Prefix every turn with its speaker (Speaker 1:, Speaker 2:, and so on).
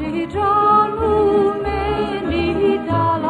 Speaker 1: Dejan umeni dalam